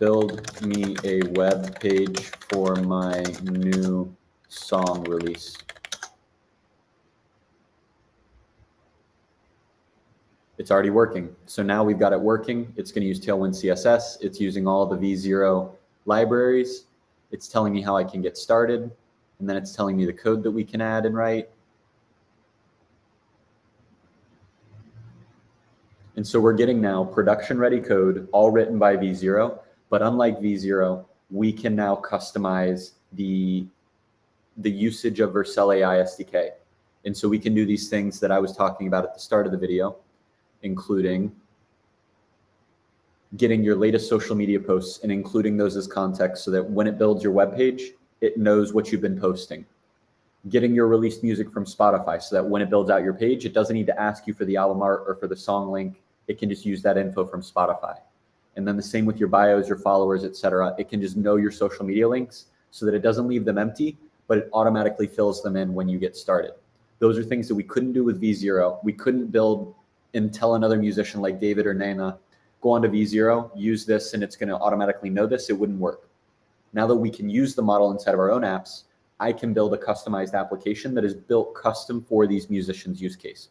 build me a web page for my new song release. It's already working. So now we've got it working. It's going to use Tailwind CSS. It's using all the V0 libraries. It's telling me how I can get started. And then it's telling me the code that we can add and write. And so we're getting now production ready code all written by V0. But unlike V0, we can now customize the, the usage of Vercel AI SDK. And so we can do these things that I was talking about at the start of the video including getting your latest social media posts and including those as context so that when it builds your web page, it knows what you've been posting. Getting your released music from Spotify so that when it builds out your page, it doesn't need to ask you for the album art or for the song link. It can just use that info from Spotify. And then the same with your bios, your followers, etc. It can just know your social media links so that it doesn't leave them empty, but it automatically fills them in when you get started. Those are things that we couldn't do with V0. We couldn't build and tell another musician like David or Nana, go on to V0, use this, and it's going to automatically know this, it wouldn't work. Now that we can use the model inside of our own apps, I can build a customized application that is built custom for these musicians' use case.